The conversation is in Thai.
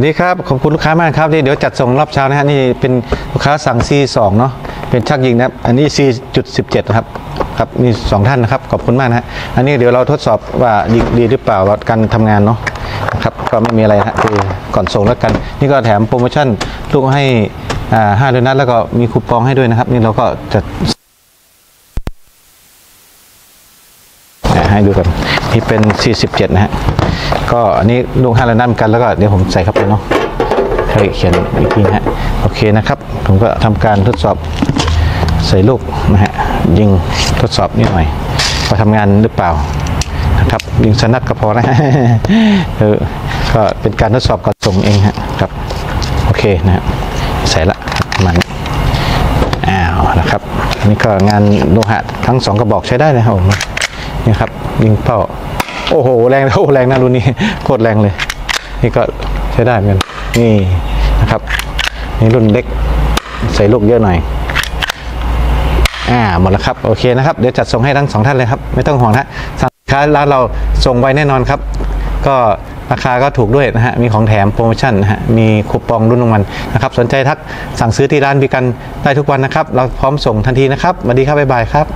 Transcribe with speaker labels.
Speaker 1: วัสดีครับ ขอบคุณลูกค้ามากครับที่เดี๋ยวจัดส่งรอบเช้านะฮะนี่เป็นลูกค้าสั่ง C2 เนาะเป็นชักยิงนะครับอันนี้ C.17 นะครับครับมีสองท่านนะครับขอบคุณมากนะฮะอันนี้เดี๋ยวเราทดสอบว่าดีดีหรือเปล่าว่าการทำงานเนาะครับก็ไม่มีอะไรนะฮะคือก่อนส่งแล้วกัน นี่ก็แถมโปรโมชั่นลูกให้อ่าห้าเดือนนัดแล้วก็มีคูปองให้ด้วยนะครับ นี่เราก็จะ อะ ให้ดูกันนี่เป็น 47 นะฮะ ก็อันนี้ลูกห้าระนาดกันแล้วก็เดี๋ยวผมใส่เข้าไปเนาะให้เขียนอีกทีนะฮะ โอเคนะครับ ผมก็ทำการทดสอบใส่ลูกนะฮะ ยิงทดสอบนิดหน่อยว่าทำงานหรือเปล่านะครับยิงสนัดก็พอนะเออก็เป็นการทดสอบก่อนส่งเองฮะครับ โอเคนะฮะใส่ละประมาณนี้อ้าวนะครับนนี่ก็งานโลหะทั้งสองกระบอกใช้ได้นะครับผม นี่ครับยิงเป้าโอ้โห แรงโอ้แรงนะรุ่นนี้โคตรแรงเลย นี่ก็ใช้ได้เหมือนกันนี่นะครับนี่รุ่นเล็กใส่ลูกเยอะหน่อยอ่าหมดแล้วครับโอเคนะครับเดี๋ยวจัดส่งให้ทั้งสองท่านเลยครับไม่ต้องห่วงนะสินค้าร้านเราส่งไวแน่นอนครับ ก็ราคาก็ถูกด้วยนะฮะ มีของแถมโปรโมชั่นนะฮะ มีคูปองรุ่นรางวัลนะครับ สนใจทักสั่งซื้อที่ร้านบีกันได้ทุกวันนะครับ เราพร้อมส่งทันทีนะครับสวัสดีครับ บ๊ายบายครับ